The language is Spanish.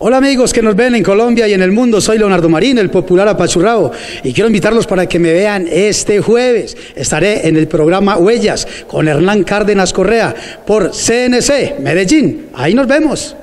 Hola amigos que nos ven en Colombia y en el mundo, soy Leonardo Marín, el popular apachurrado, y quiero invitarlos para que me vean este jueves. Estaré en el programa Huellas con Hernán Cárdenas Correa por CNC Medellín. Ahí nos vemos.